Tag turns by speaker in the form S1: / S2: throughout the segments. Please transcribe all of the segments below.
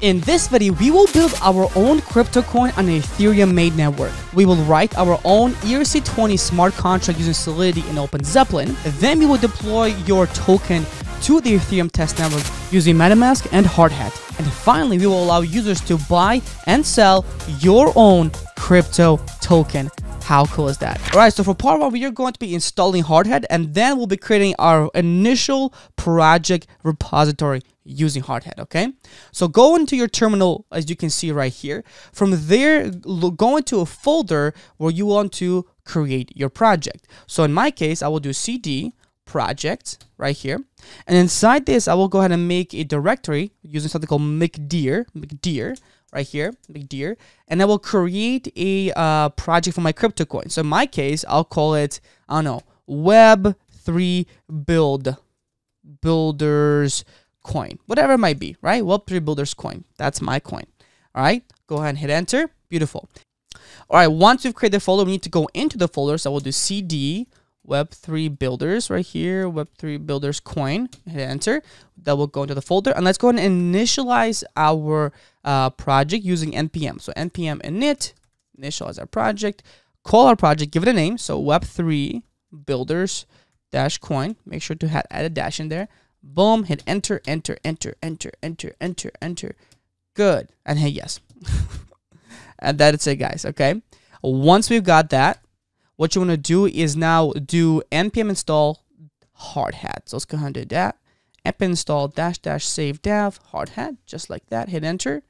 S1: In this video, we will build our own crypto coin on an Ethereum made network. We will write our own ERC20 smart contract using Solidity and OpenZeppelin. Then we will deploy your token to the Ethereum test network using MetaMask and Hardhat. And finally, we will allow users to buy and sell your own crypto token. How cool is that? All right, so for part one, we are going to be installing Hardhat and then we'll be creating our initial project repository using Hardhat, okay? So go into your terminal, as you can see right here. From there, go into a folder where you want to create your project. So in my case, I will do cd project right here. And inside this, I will go ahead and make a directory using something called mkdir, mkdir right here, mkdir, and I will create a uh, project for my crypto coin. So in my case, I'll call it, I don't know, Web3 build, builders coin, whatever it might be, right? Web3 Builders coin. That's my coin. All right, go ahead and hit enter. Beautiful. All right, once we've created the folder, we need to go into the folder. So we'll do CD Web3 Builders right here, Web3 Builders coin. Hit enter. That will go into the folder. And let's go ahead and initialize our uh, project using npm. So npm init, initialize our project, call our project, give it a name. So Web3 Builders dash coin. Make sure to add a dash in there. Boom, hit enter, enter, enter, enter, enter, enter, enter. Good. And hit yes. and that's it, guys. Okay. Once we've got that, what you want to do is now do npm install hardhat. So let's go ahead and do that. npm install dash dash save dev hardhat, just like that. Hit enter.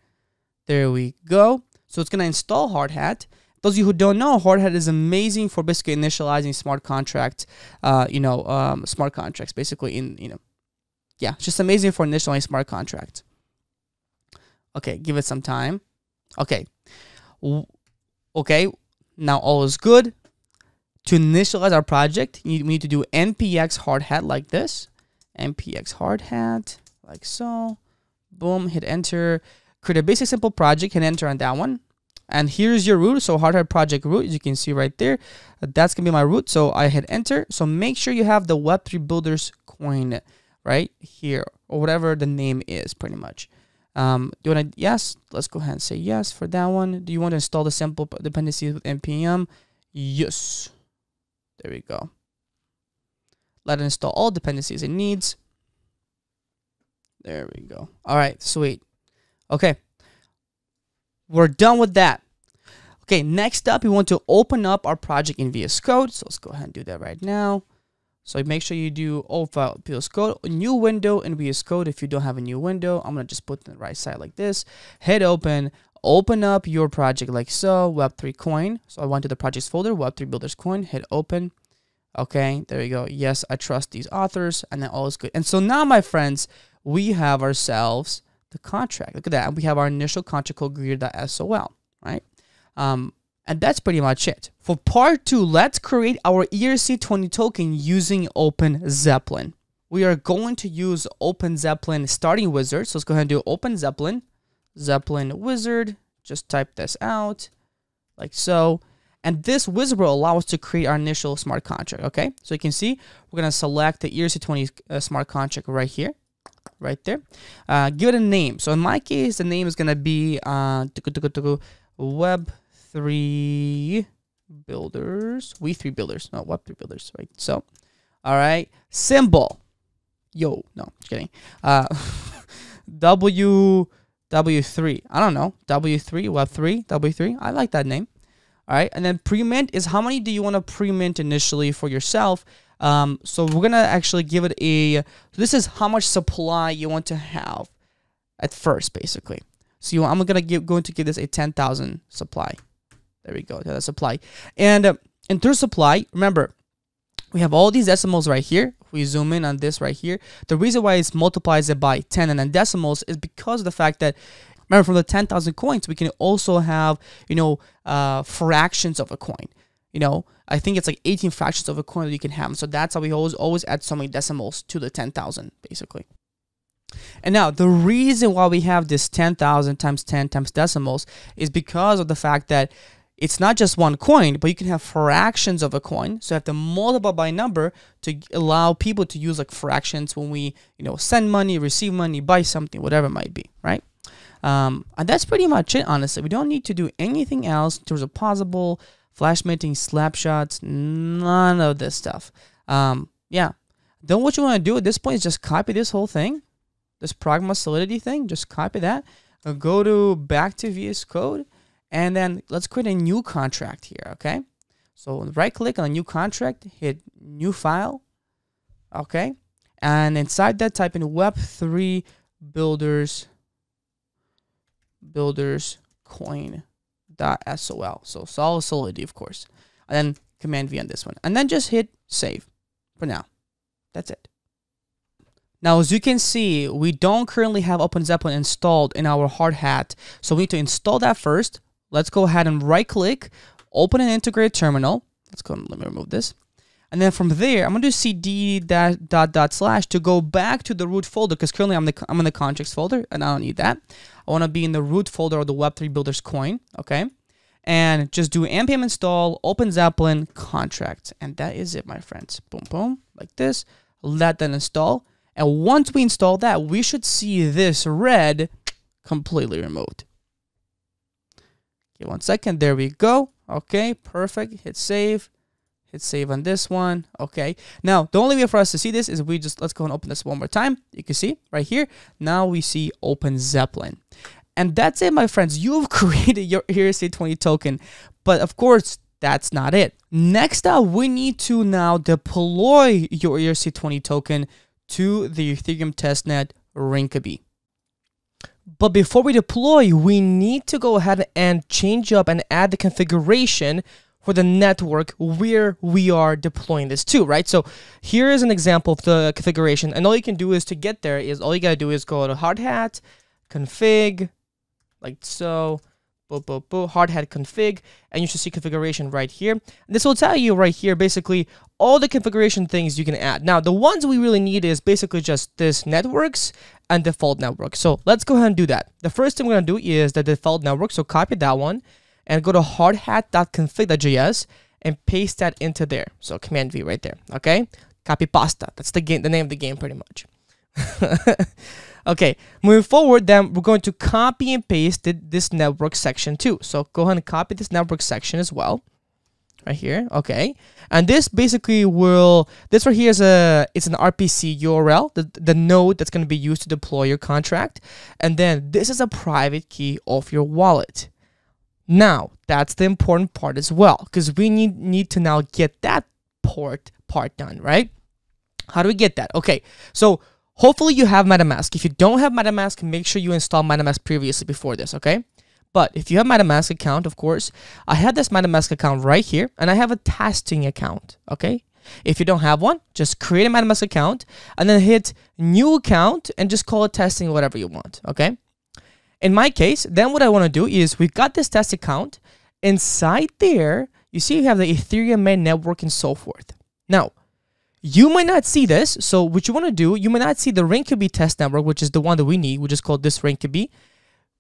S1: There we go. So it's going to install hardhat. Those of you who don't know, Hardhat is amazing for basically initializing smart contracts, uh, you know, um, smart contracts basically in, you know, yeah, it's just amazing for initializing smart contract. Okay, give it some time. Okay. Okay, now all is good. To initialize our project, we need to do npx hardhat like this. npx hardhat, like so. Boom, hit enter. Create a basic simple project, hit enter on that one. And here's your root. So hardhat project root, as you can see right there. That's to be my root. So I hit enter. So make sure you have the Web3 Builders coin right here or whatever the name is pretty much. Um, do you want to, yes, let's go ahead and say yes for that one. Do you want to install the sample dependencies with npm? Yes. There we go. Let it install all dependencies it needs. There we go. All right, sweet. Okay. We're done with that. Okay, next up, we want to open up our project in VS Code. So let's go ahead and do that right now. So make sure you do old file VS Code, new window in VS Code. If you don't have a new window, I'm gonna just put the right side like this. Hit open, open up your project like so, Web3 coin. So I went to the projects folder, Web3 builders coin, hit open. Okay, there you go. Yes, I trust these authors, and then all is good. And so now, my friends, we have ourselves the contract. Look at that. We have our initial contract called greeter.sol, right? Um, and that's pretty much it. For part two, let's create our ERC20 token using OpenZeppelin. We are going to use OpenZeppelin starting wizard. So let's go ahead and do OpenZeppelin, Zeppelin wizard. Just type this out like so. And this wizard will allow us to create our initial smart contract, okay? So you can see, we're going to select the ERC20 uh, smart contract right here, right there. Uh, give it a name. So in my case, the name is going to be uh, web three builders. We three builders, not web three builders, right? So, all right, symbol. Yo, no, just kidding. Uh, W W three. I don't know. W three, web three, W three. I like that name. All right, and then pre-mint is how many do you want to pre-mint initially for yourself? Um, so we're gonna actually give it a. This is how much supply you want to have at first, basically. So you, I'm gonna give going to give this a ten thousand supply. There we go. That's supply. And uh, in terms supply, remember, we have all these decimals right here. If we zoom in on this right here, the reason why it multiplies it by 10 and then decimals is because of the fact that remember from the 10,000 coins, we can also have, you know, uh, fractions of a coin. You know, I think it's like 18 fractions of a coin that you can have. So that's how we always always add so many decimals to the 10,000 basically. And now the reason why we have this 10,000 times 10 times decimals is because of the fact that it's not just one coin, but you can have fractions of a coin. So you have to multiply by number to allow people to use like fractions when we, you know, send money, receive money, buy something, whatever it might be, right? Um, and that's pretty much it, honestly. We don't need to do anything else in terms of possible flash minting, snapshots, none of this stuff. Um, yeah. Then what you want to do at this point is just copy this whole thing, this Pragma Solidity thing. Just copy that. Go to back to VS Code, and then let's create a new contract here. Okay. So right click on a new contract, hit new file. Okay. And inside that, type in Web3 builders builders coin sol. So solid solidity, of course. And then command V on this one. And then just hit save for now. That's it. Now, as you can see, we don't currently have OpenZeppelin installed in our Hardhat. So we need to install that first. Let's go ahead and right click, open an integrated terminal. Let's go, and let me remove this. And then from there, I'm going to do cd dot, dot, dot slash to go back to the root folder because currently I'm, the, I'm in the contracts folder and I don't need that. I want to be in the root folder of the Web3 Builders coin, okay? And just do npm install OpenZeppelin contract. And that is it, my friends. Boom, boom, like this. Let that install. And once we install that, we should see this red completely removed. Okay, one second. There we go. Okay, perfect. Hit save. Hit save on this one. Okay. Now, the only way for us to see this is we just, let's go and open this one more time. You can see right here. Now we see OpenZeppelin. And that's it, my friends. You've created your ERC20 token. But of course, that's not it. Next up, we need to now deploy your ERC20 token to the Ethereum testnet Rinkeby. But before we deploy, we need to go ahead and change up and add the configuration for the network where we are deploying this to, right? So here is an example of the configuration. And all you can do is to get there is all you got to do is go to Hardhat, config, like so, boop, boop, boop, Hardhat config, and you should see configuration right here. This will tell you right here, basically, all the configuration things you can add. Now, the ones we really need is basically just this networks and default network. So let's go ahead and do that. The first thing we're to do is the default network. So copy that one and go to hardhat.config.js and paste that into there. So command V right there. Okay. Copy pasta. That's the game, the name of the game pretty much. okay. Moving forward, then we're going to copy and paste this network section too. So go ahead and copy this network section as well. Right here. Okay. And this basically will, this right here is a, it's an RPC URL, the, the node that's going to be used to deploy your contract. And then this is a private key of your wallet. Now, that's the important part as well, because we need, need to now get that port part done, right? How do we get that? Okay, so hopefully you have MetaMask. If you don't have MetaMask, make sure you install MetaMask previously before this, okay? But if you have MetaMask account, of course, I have this MetaMask account right here, and I have a testing account, okay? If you don't have one, just create a MetaMask account, and then hit new account, and just call it testing whatever you want, okay? In my case, then what I want to do is we've got this test account. Inside there, you see you have the Ethereum main network and so forth. Now, you might not see this. So what you want to do, you might not see the Rinkeby test network, which is the one that we need, which is called this Rinkeby.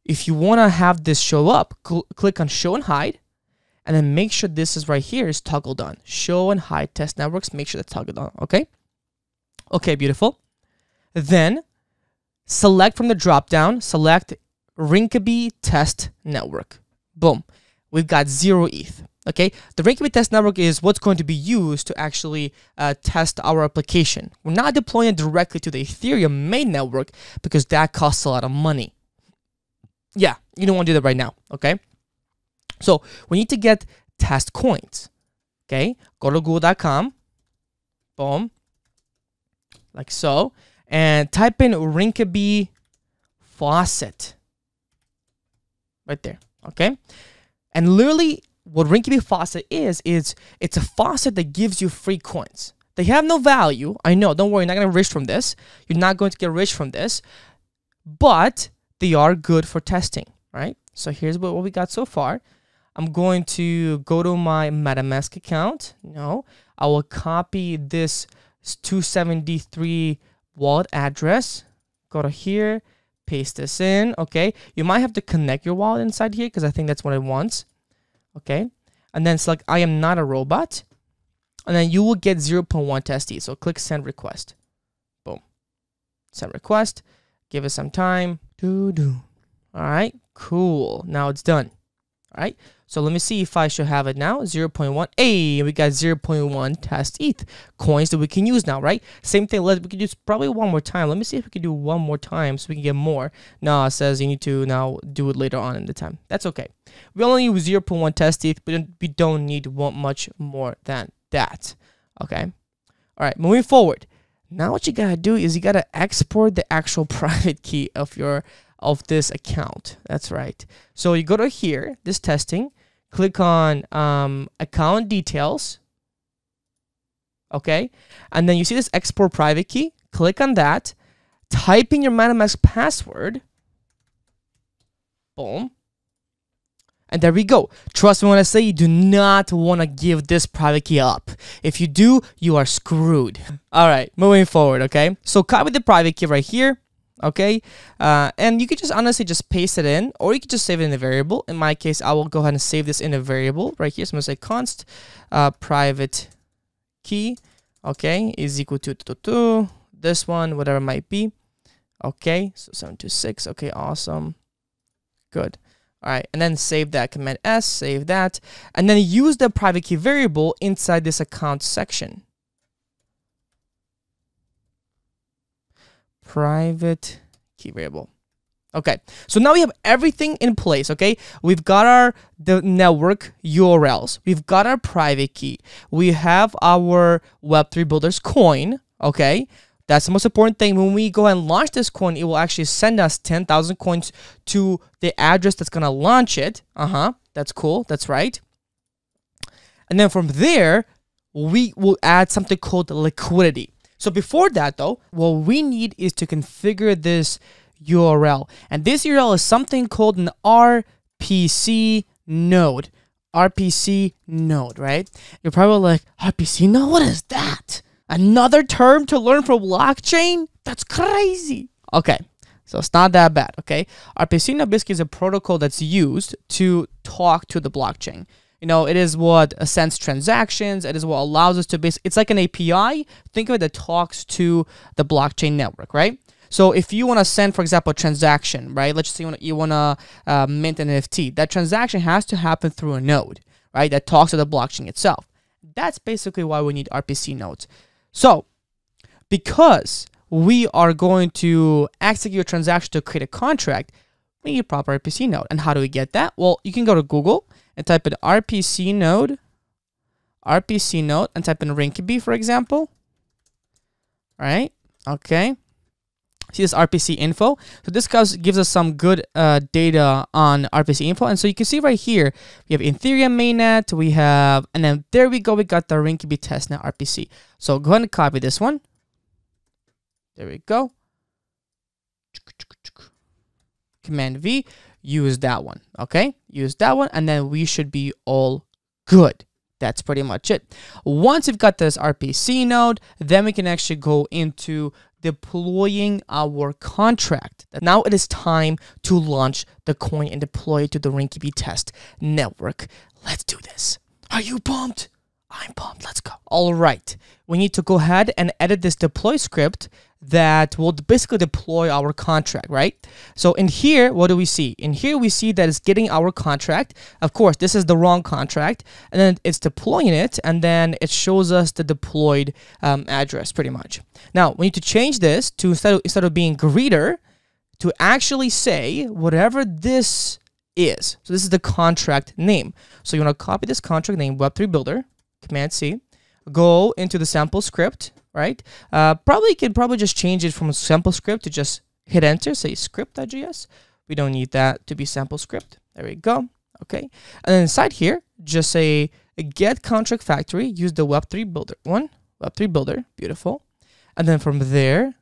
S1: If you want to have this show up, cl click on show and hide. And then make sure this is right here is toggled on. Show and hide test networks. Make sure that's toggled on. Okay. Okay, beautiful. Then select from the drop down, select Rinkeby Test Network. Boom. We've got zero ETH. Okay, the Rinkeby Test Network is what's going to be used to actually uh, test our application. We're not deploying it directly to the Ethereum main network because that costs a lot of money. Yeah, you don't want to do that right now. Okay, so we need to get test coins. Okay, go to google.com. Boom, like so, and type in Rinkeby Faucet right there. Okay. And literally what Rinkeby Faucet is, is it's a faucet that gives you free coins. They have no value. I know. Don't worry. You're not to rich from this. You're not going to get rich from this. But they are good for testing, right? So here's what, what we got so far. I'm going to go to my MetaMask account. No, I will copy this 273 wallet address. Go to here paste this in, okay? You might have to connect your wallet inside here because I think that's what it wants, okay? And then select I am not a robot, and then you will get 0.1 test So click send request. Boom. Send request. Give it some time. Do do.
S2: All right, cool. Now it's done. All right, so let me see if I should have it now. 0.1. Hey, we got 0.1 test ETH coins that we can use now, right? Same thing. Let we can do probably one more time. Let me see if we can do one more time so we can get more. No, it says you need to now do it later on in the time. That's okay. We only use 0.1 test ETH, but we don't need one much more than that. Okay. All right, moving forward. Now what you gotta do is you gotta export the actual private key of your of this account. That's right. So you go to here, this testing, click on um, account details. Okay. And then you see this export private key. Click on that. Type in your MetaMask password. Boom. And there we go. Trust me when I say you do not want to give this private key up. If you do, you are screwed. All right, moving forward, okay? So copy the private key right here okay? Uh, and you could just honestly just paste it in or you could just save it in a variable. In my case I will go ahead and save this in a variable right here. So I'm gonna say const uh, private key okay? Is equal to, to, to this one whatever might be okay? So 726 okay awesome. Good. All right and then save that command s save that and then use the private key variable inside this account section private key variable. Okay, so now we have everything in place, okay? We've got our the network URLs. We've got our private key. We have our Web3 Builders coin, okay? That's the most important thing. When we go and launch this coin, it will actually send us 10,000 coins to the address that's going to launch it. Uh-huh, that's cool. That's right. And then from there, we will add something called liquidity. So before that though, what we need is to configure this URL. And this URL is something called an RPC node. RPC node, right? You're probably like, RPC node? What is that? Another term to learn for blockchain? That's crazy. Okay, so it's not that bad, okay? RPC node basically is a protocol that's used to talk to the blockchain. You know, it is what sends transactions. It is what allows us to base. It's like an API. Think of it that talks to the blockchain network, right? So if you want to send, for example, a transaction, right? Let's say you want to uh, mint an NFT. That transaction has to happen through a node, right? That talks to the blockchain itself. That's basically why we need RPC nodes. So because we are going to execute a transaction to create a contract, we need a proper RPC node. And how do we get that? Well, you can go to Google and type in RPC node, RPC node, and type in Rinkeby, for example. All right. Okay. See this RPC info. So this gives, gives us some good uh, data on RPC info. And so you can see right here, we have Ethereum mainnet, we have, and then there we go, we got the Rinkeby testnet RPC. So go ahead and copy this one. There we go. Command V use that one. Okay, use that one, and then we should be all good. That's pretty much it. Once we've got this RPC node, then we can actually go into deploying our contract. Now it is time to launch the coin and deploy it to the Rinkeby test network. Let's do this. Are you pumped? I'm pumped. Let's go. All right. We need to go ahead and edit this deploy script that will basically deploy our contract, right? So in here, what do we see? In here, we see that it's getting our contract. Of course, this is the wrong contract. And then it's deploying it, and then it shows us the deployed um, address pretty much. Now, we need to change this to instead of, instead of being greeter, to actually say whatever this is. So this is the contract name. So you want to copy this contract name, Web3 Builder, Command C, go into the sample script, right? Uh, probably can probably just change it from a sample script to just hit enter, say script.js. We don't need that to be sample script. There we go. Okay. And then inside here, just say get contract factory, use the web3 builder one, web3 builder, beautiful. And then from there,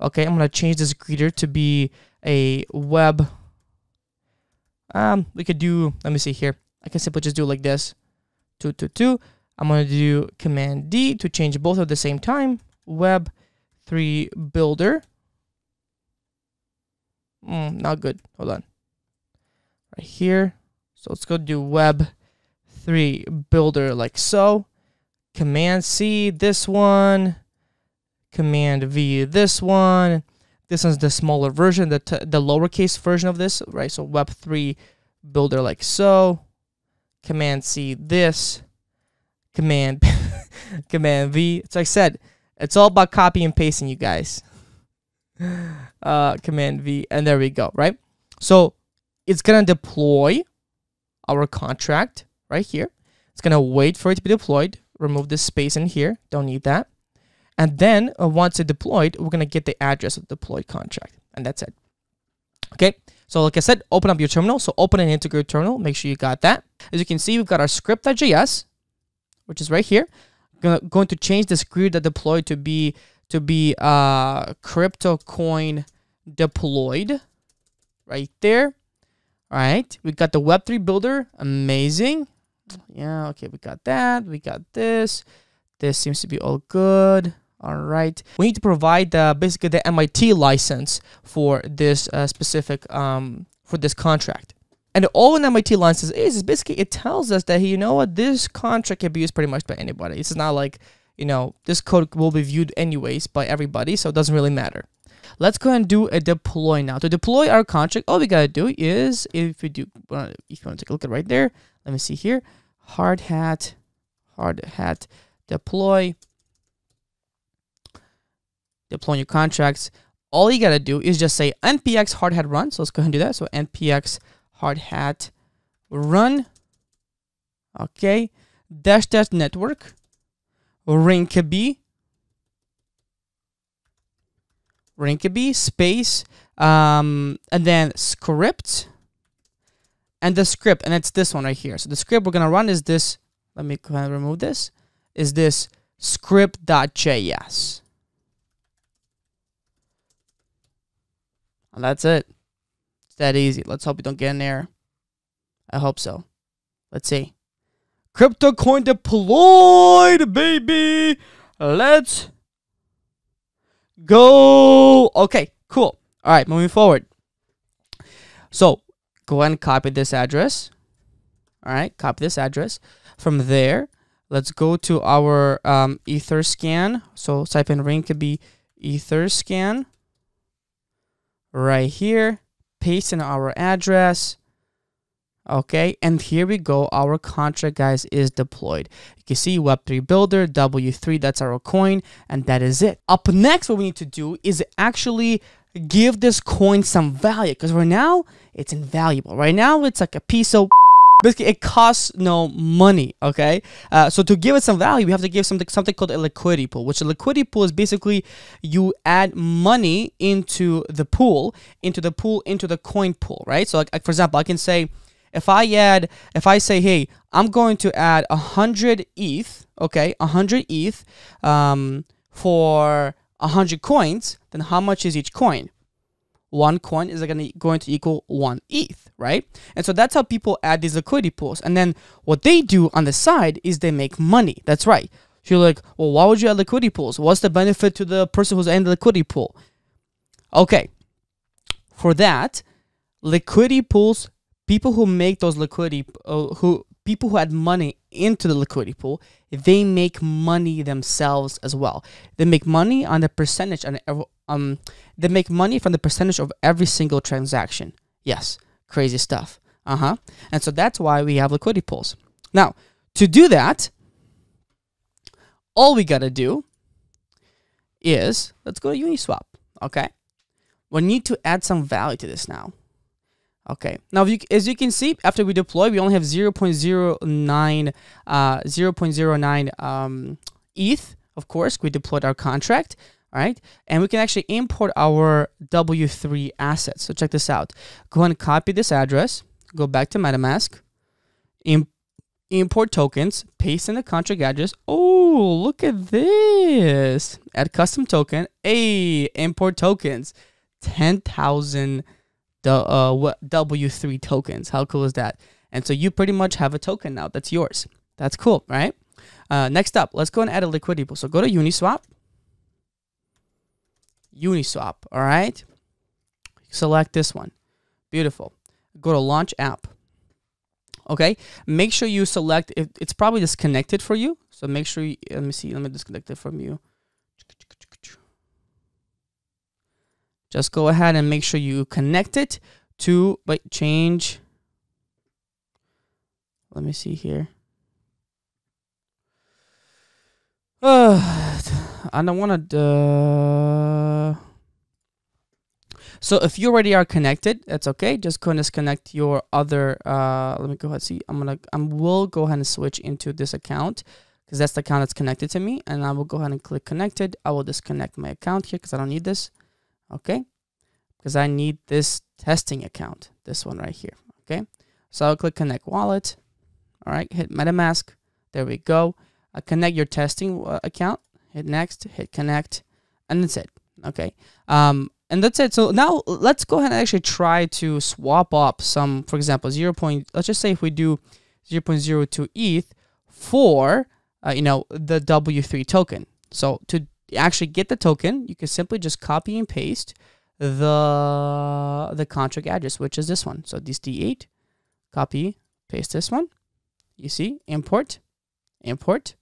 S2: okay, I'm going to change this greeter to be a web. Um, we could do, let me see here. I can simply just do like this, two, two, two. I'm going to do Command D to change both at the same time. Web 3 Builder. Mm, not good. Hold on. Right here. So let's go do Web 3 Builder like so. Command C, this one. Command V, this one. This is the smaller version, the the lowercase version of this, right? So Web3 builder like so. Command C this. Command Command V. So I said, it's all about copy and pasting, you guys. Uh, Command V, and there we go, right? So it's gonna deploy our contract right here. It's gonna wait for it to be deployed. Remove this space in here. Don't need that. And then uh, once it deployed, we're gonna get the address of the deployed contract, and that's it. Okay. So like I said, open up your terminal. So open an integrated terminal. Make sure you got that. As you can see, we've got our script.js, which is right here. Gonna, going to change the script that deployed to be to be uh crypto coin deployed right there. All right, we got the Web3 builder. Amazing. Yeah, okay, we got that. We got this. This seems to be all good. All right. We need to provide the, basically the MIT license for this uh, specific um, for this contract. And all an MIT license is is basically it tells us that you know what this contract can be used pretty much by anybody. It's not like you know this code will be viewed anyways by everybody, so it doesn't really matter. Let's go and do a deploy now. To deploy our contract, all we gotta do is if we do if you want to take a look at right there, let me see here, Hardhat, hard hat deploy deploying your contracts, all you gotta do is just say npx hardhat run. So let's go ahead and do that. So npx hardhat run. Okay. Dash dash network. Rinkeby. Rinkeby space. Um, and then script. And the script, and it's this one right here. So the script we're gonna run is this. Let me kind of remove this. Is this script.js. And that's it. It's that easy. Let's hope we don't get an error. I hope so. Let's see. Crypto coin deployed, baby. Let's go. Okay, cool. All right, moving forward. So go ahead and copy this address. All right, copy this address. From there, let's go to our um, Etherscan. So type in Rinkeby Etherscan right here, paste in our address. Okay, and here we go. Our contract, guys, is deployed. You can see Web3 Builder, W3, that's our coin, and that is it. Up next, what we need to do is actually give this coin some value because right now it's invaluable. Right now, it's like a piece of basically it costs no money okay? Uh, so to give it some value we have to give something something called a liquidity pool which a liquidity pool is basically you add money into the pool into the pool into the coin pool right? So like, like for example i can say if i add if i say hey i'm going to add 100 eth okay 100 eth um, for 100 coins then how much is each coin one coin is going to going to equal one ETH, right? And so that's how people add these liquidity pools. And then what they do on the side is they make money. That's right. So you're like, well, why would you add liquidity pools? What's the benefit to the person who's in the liquidity pool? Okay, for that, liquidity pools, people who make those liquidity, uh, who people who add money into the liquidity pool, they make money themselves as well. They make money on the percentage on um they make money from the percentage of every single transaction. Yes, crazy stuff. Uh-huh. And so that's why we have liquidity pools. Now, to do that, all we got to do is let's go to Uniswap, okay? We need to add some value to this now. Okay. Now, you, as you can see, after we deploy, we only have 0 0.09, uh, 0.09 um, ETH. Of course, we deployed our contract. Right. And we can actually import our W3 assets. So check this out. Go and copy this address. Go back to MetaMask. Im import tokens. Paste in the contract address. Oh, look at this. Add custom token. A import tokens. 10,000 uh, W3 tokens. How cool is that? And so you pretty much have a token now. That's yours. That's cool, right? Uh, next up, let's go and add a liquidity pool. So go to Uniswap. Uniswap, all right? Select this one. Beautiful. Go to launch app. Okay, make sure you select, it, it's probably disconnected for you. So make sure, you, let me see, let me disconnect it from you.
S1: Just go ahead and make sure you connect it to wait change. Let me see here. Uh, I don't want to uh, so if you already are connected that's okay. Just go and disconnect your other uh, let me go ahead and see. I'm gonna I will go ahead and switch into this account because that's the account that's connected to me and I will go ahead and click connected. I will disconnect my account here because I don't need this okay because I need this testing account, this one right here, okay? So I'll click connect wallet, all right, hit MetaMask, there we go. Uh, connect your testing uh, account, hit next, hit connect, and that's it, okay? Um, and that's it. So now let's go ahead and actually try to swap up some, for example, 0. Point, let's just say if we do 0 0.02 ETH for, uh, you know, the W3 token. So to actually get the token, you can simply just copy and paste the the contract address, which is this one. So this D8, copy, paste this one. You see, import, import,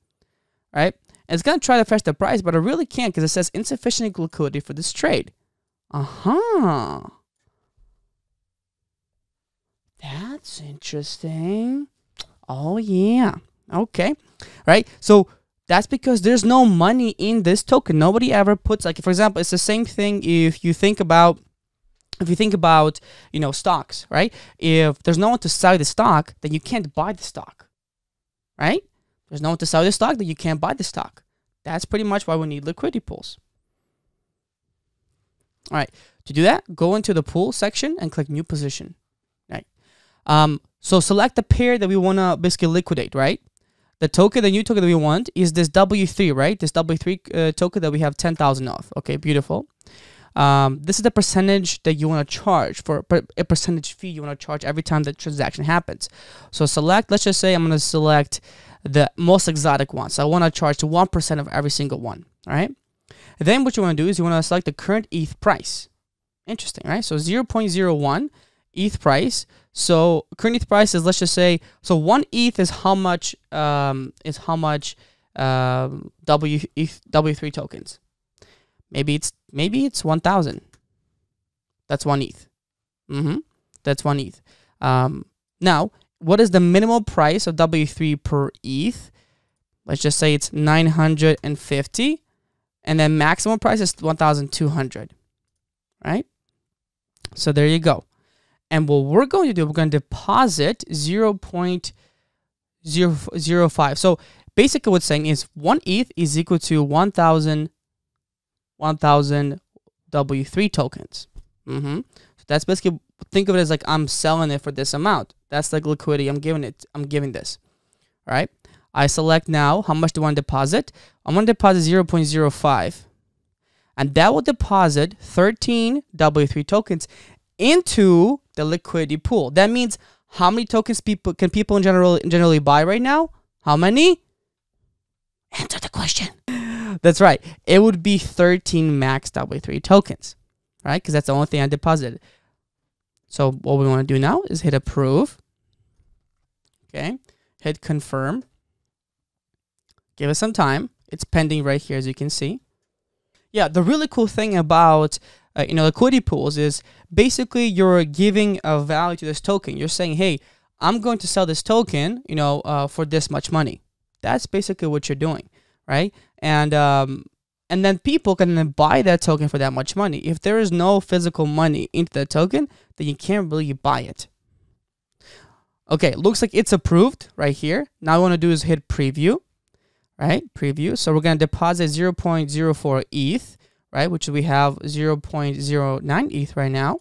S1: right? And it's gonna try to fetch the price, but I really can't because it says insufficient liquidity for this trade. Uh huh. That's interesting. Oh yeah. Okay. Right. So that's because there's no money in this token. Nobody ever puts like for example, it's the same thing if you think about if you think about, you know, stocks, right? If there's no one to sell the stock, then you can't buy the stock. Right? There's no one to sell the stock, then you can't buy the stock. That's pretty much why we need liquidity pools. All right. To do that, go into the pool section and click new position. Right. Um, so select the pair that we want to basically liquidate, right? The token, the new token that we want is this W3, right? This W3 uh, token that we have 10,000 of. Okay, beautiful. Um, this is the percentage that you want to charge for a percentage fee you want to charge every time the transaction happens. So select, let's just say I'm going to select the most exotic one. So I want to charge to 1% of every single one, all right? Then what you want to do is you want to select the current ETH price. Interesting, right? So 0.01 ETH price. So current ETH price is let's just say so one ETH is how much um, is how much um, W ETH, W three tokens. Maybe it's maybe it's one thousand. That's one ETH. Mm-hmm. That's one ETH. Um, now, what is the minimal price of W three per ETH? Let's just say it's nine hundred and fifty, and then maximum price is one thousand two hundred. Right. So there you go. And what we're going to do, we're going to deposit 0 0.005. So basically what's saying is 1 ETH is equal to 1,000 1,000 W3 tokens. Mm-hmm. So that's basically, think of it as like I'm selling it for this amount. That's like liquidity I'm giving it. I'm giving this. All right. I select now how much do I want to deposit. I'm going to deposit 0 0.05 and that will deposit 13 W3 tokens into the liquidity pool. That means how many tokens people can people in general generally buy right now? How many? Answer the question. That's right. It would be 13 max W3 tokens, right? Because that's the only thing I deposited. So what we want to do now is hit approve. Okay. Hit confirm. Give us some time. It's pending right here, as you can see. Yeah, the really cool thing about uh, you know liquidity pools is basically you're giving a value to this token. You're saying, hey, I'm going to sell this token, you know, uh, for this much money. That's basically what you're doing, right? And um, and then people can then buy that token for that much money. If there is no physical money into that token, then you can't really buy it. Okay, looks like it's approved right here. Now what I want to do is hit preview, right? Preview. So we're going to deposit 0.04 ETH right? Which we have 0.09 ETH right now.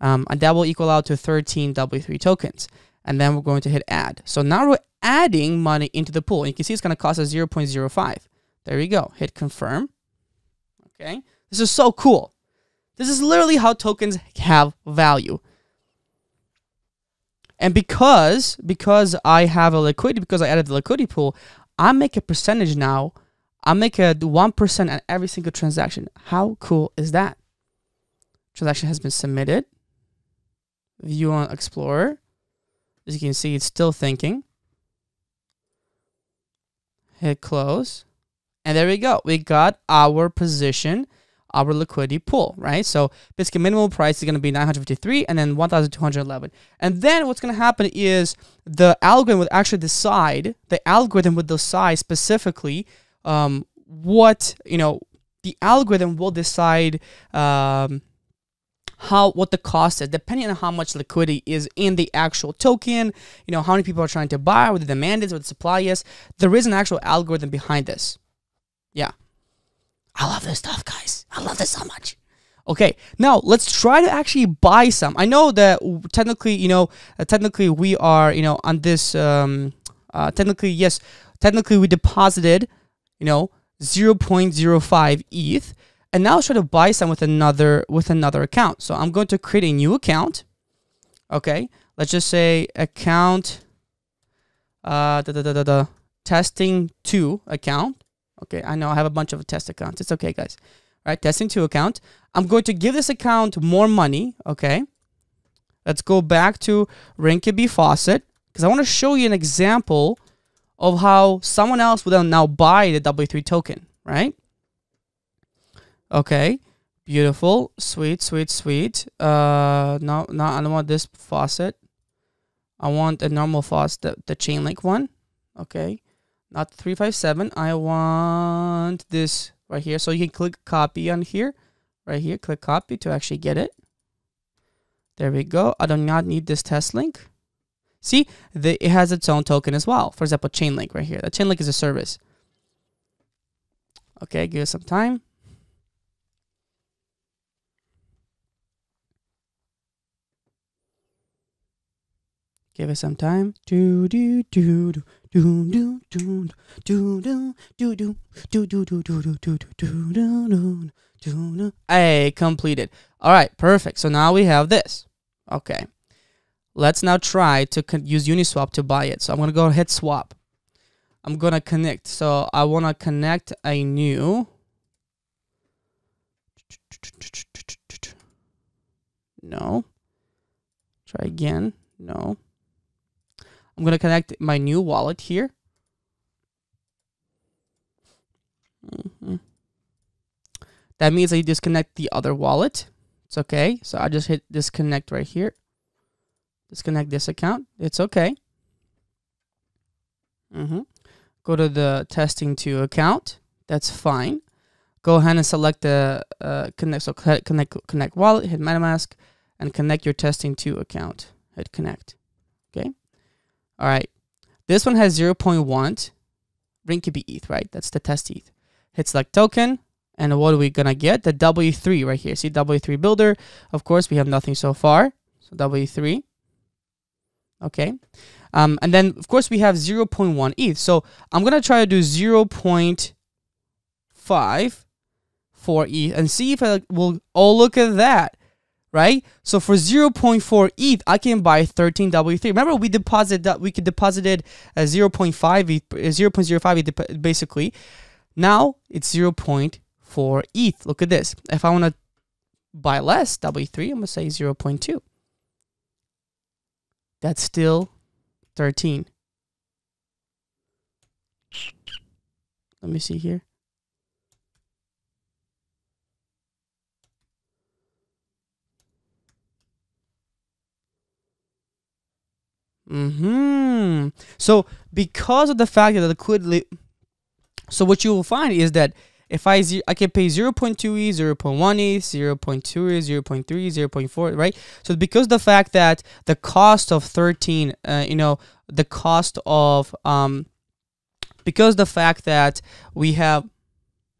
S1: Um, and that will equal out to 13 W3 tokens. And then we're going to hit add. So now we're adding money into the pool. And you can see it's going to cost us 0.05. There we go. Hit confirm. Okay. This is so cool. This is literally how tokens have value. And because because I have a liquidity, because I added the liquidity pool, I make a percentage now I make a 1% on every single transaction. How cool is that? Transaction has been submitted. View on Explorer. As you can see, it's still thinking. Hit close. And there we go. We got our position our liquidity pool, right? So basically minimum price is going to be 953 and then 1211. And then what's going to happen is the algorithm would actually decide, the algorithm would decide specifically um, what, you know, the algorithm will decide um, how what the cost is depending on how much liquidity is in the actual token you know how many people are trying to buy what the demand is what the supply is. There is an actual algorithm behind this. Yeah. I love this stuff guys. I love this so much. Okay now let's try to actually buy some. I know that technically you know uh, technically we are you know on this um uh, technically yes technically we deposited you know 0.05 eth and now let's try to buy some with another with another account. So I'm going to create a new account. Okay, let's just say account uh da, da, da, da, da, testing two account. Okay, I know I have a bunch of test accounts. It's okay, guys. All right, testing two account. I'm going to give this account more money. Okay, let's go back to Rinkeby Faucet because I want to show you an example of how someone else will now buy the W3 token, right? Okay. Beautiful. Sweet, sweet, sweet. Uh, no, no, I don't want this faucet. I want a normal faucet, the, the Chainlink one. Okay. Not 357. I want this right here. So you can click copy on here. Right here. Click copy to actually get it. There we go. I do not need this test link. See, the, it has its own token as well. For example, Chainlink right here. The Chainlink is a service. Okay, give it some time. Give it some time. Do do do do Hey, completed. All right, perfect. So now we have this. Okay. Let's now try to use Uniswap to buy it. So I'm gonna go hit swap. I'm gonna connect. So I wanna connect a new. No. Try again. No. I'm going to connect my new wallet here. Mm -hmm. That means I disconnect the other wallet. It's okay. So I just hit disconnect right here. Disconnect this account. It's okay. Mm -hmm. Go to the testing two account. That's fine. Go ahead and select the uh, connect. So connect connect wallet. Hit MetaMask and connect your testing two account. Hit connect. Okay. All right. This one has 0 0.1 Rinkeby ETH, right? That's the test ETH. Hit select token. And what are we going to get? The W3 right here. See W3 builder. Of course, we have nothing so far. So W3. Okay. Um, and then, of course, we have 0.1 ETH. So I'm going to try to do 0 0.5 for ETH and see if it will. Oh, look at that right? So for 0.4 ETH, I can buy 13 W3. Remember, we deposit that we could deposited a 0.5 ETH, 0.05 ETH basically. Now it's 0.4 ETH. Look at this. If I want to buy less W3, I'm gonna say 0.2. That's still 13. Let me see here. Hmm. So because of the fact that the liquidity, so what you will find is that if I I can pay 0.2 e, 0.1 e, 0.2 e, 0.3, 0.4, right? So because the fact that the cost of 13, uh, you know, the cost of um, because the fact that we have,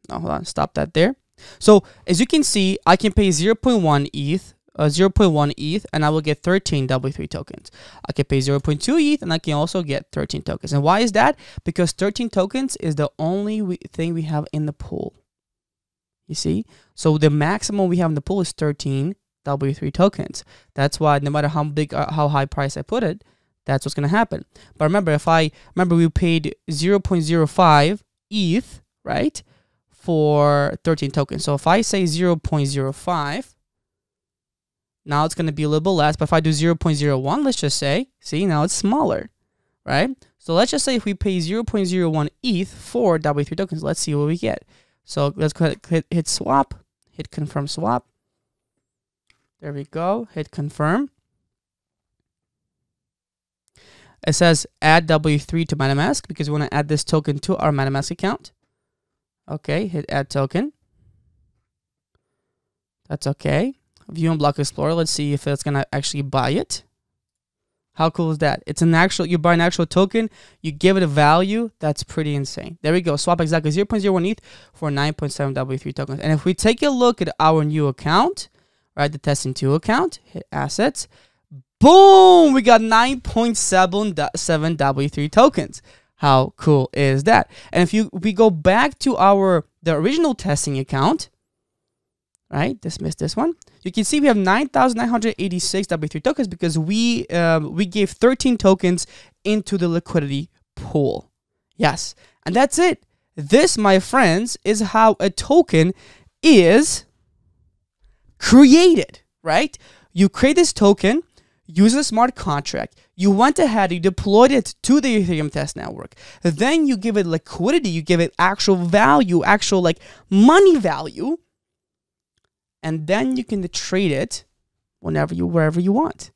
S1: no, hold on, stop that there. So as you can see, I can pay 0.1 ETH uh, 0.1 ETH and I will get 13 W3 tokens. I can pay 0.2 ETH and I can also get 13 tokens. And why is that? Because 13 tokens is the only thing we have in the pool. You see? So the maximum we have in the pool is 13 W3 tokens. That's why no matter how big, uh, how high price I put it, that's what's going to happen. But remember, if I, remember we paid 0.05 ETH, right? For 13 tokens. So if I say 0.05, now it's going to be a little bit less. But if I do 0.01, let's just say, see, now it's smaller, right? So let's just say if we pay 0.01 ETH for W3 tokens, let's see what we get. So let's hit, hit swap, hit confirm swap. There we go. Hit confirm. It says add W3 to MetaMask because we want to add this token to our MetaMask account. Okay, hit add token. That's okay. View on Block Explorer. Let's see if it's going to actually buy it. How cool is that? It's an actual, you buy an actual token, you give it a value. That's pretty insane. There we go. Swap exactly 0.01 ETH for 9.7 W3 tokens. And if we take a look at our new account, right, the testing 2 account, hit assets, boom, we got 9.77 W3 tokens. How cool is that? And if you we go back to our the original testing account, right? Dismiss this one. You can see we have 9,986 W3 tokens because we um, we gave 13 tokens into the liquidity pool. Yes, and that's it. This, my friends, is how a token is created, right? You create this token, use a smart contract. You went ahead, you deployed it to the Ethereum test network. Then you give it liquidity, you give it actual value, actual like money value and then you can trade it whenever you wherever you want.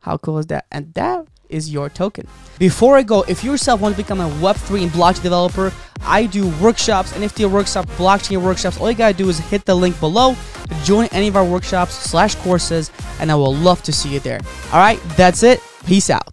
S1: How cool is that? And that is your token. Before I go, if you yourself want to become a Web3 and blockchain developer, I do workshops, NFT workshops, blockchain workshops. All you gotta do is hit the link below, join any of our workshops slash courses, and I will love to see you there. All right, that's it. Peace out.